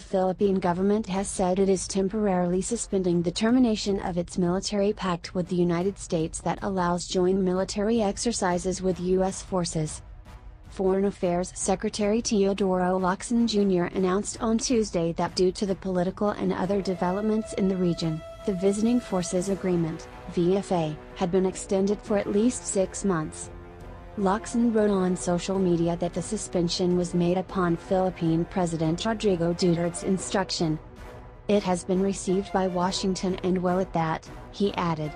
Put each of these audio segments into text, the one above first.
Philippine government has said it is temporarily suspending the termination of its military pact with the United States that allows joint military exercises with U.S. forces. Foreign Affairs Secretary Teodoro Locsin Jr. announced on Tuesday that due to the political and other developments in the region, the Visiting Forces Agreement, VFA, had been extended for at least six months. Locsin wrote on social media that the suspension was made upon Philippine President Rodrigo Duterte's instruction. It has been received by Washington and well at that, he added.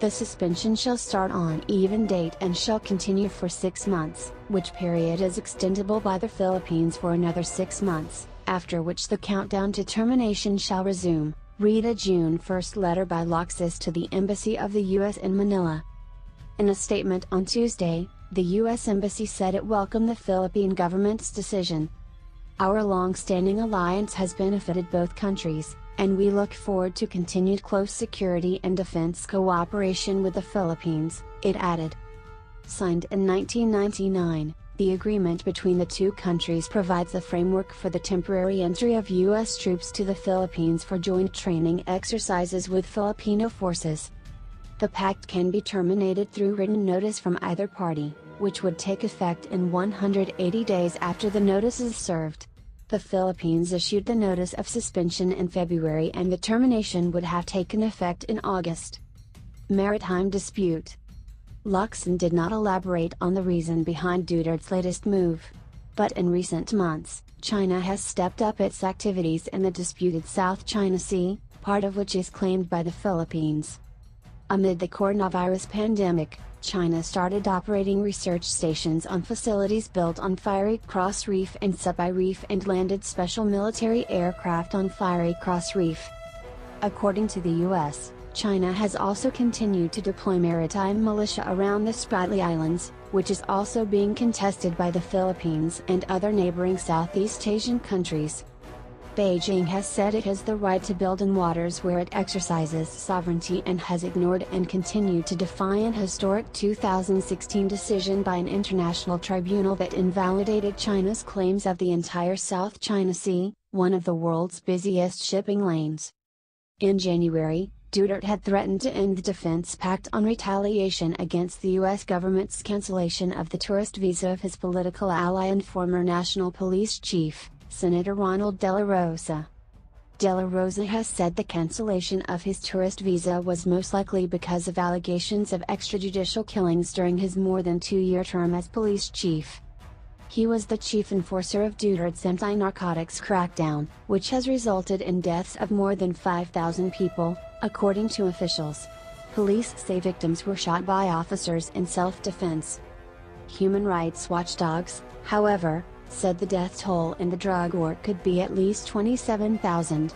The suspension shall start on even date and shall continue for six months, which period is extendable by the Philippines for another six months, after which the countdown to termination shall resume, read a June 1st letter by Locsis to the Embassy of the U.S. in Manila. In a statement on Tuesday, the U.S. Embassy said it welcomed the Philippine government's decision. Our long-standing alliance has benefited both countries, and we look forward to continued close security and defense cooperation with the Philippines, it added. Signed in 1999, the agreement between the two countries provides a framework for the temporary entry of U.S. troops to the Philippines for joint training exercises with Filipino forces. The pact can be terminated through written notice from either party, which would take effect in 180 days after the notice is served. The Philippines issued the notice of suspension in February and the termination would have taken effect in August. Maritime dispute. Locsin did not elaborate on the reason behind Duterte's latest move. But in recent months, China has stepped up its activities in the disputed South China Sea, part of which is claimed by the Philippines. Amid the coronavirus pandemic, China started operating research stations on facilities built on Fiery Cross Reef and Subi Reef and landed special military aircraft on Fiery Cross Reef. According to the US, China has also continued to deploy maritime militia around the Spratly Islands, which is also being contested by the Philippines and other neighboring Southeast Asian countries. Beijing has said it has the right to build in waters where it exercises sovereignty and has ignored and continued to defy an historic 2016 decision by an international tribunal that invalidated China's claims of the entire South China Sea, one of the world's busiest shipping lanes. In January, Duterte had threatened to end the Defense Pact on retaliation against the U.S. government's cancellation of the tourist visa of his political ally and former National Police Chief. Senator Ronald De La Rosa. De La Rosa has said the cancellation of his tourist visa was most likely because of allegations of extrajudicial killings during his more than two-year term as police chief. He was the chief enforcer of Duterte's anti-narcotics crackdown, which has resulted in deaths of more than 5,000 people, according to officials. Police say victims were shot by officers in self-defense. Human rights watchdogs, however, said the death toll in the drug war could be at least 27,000.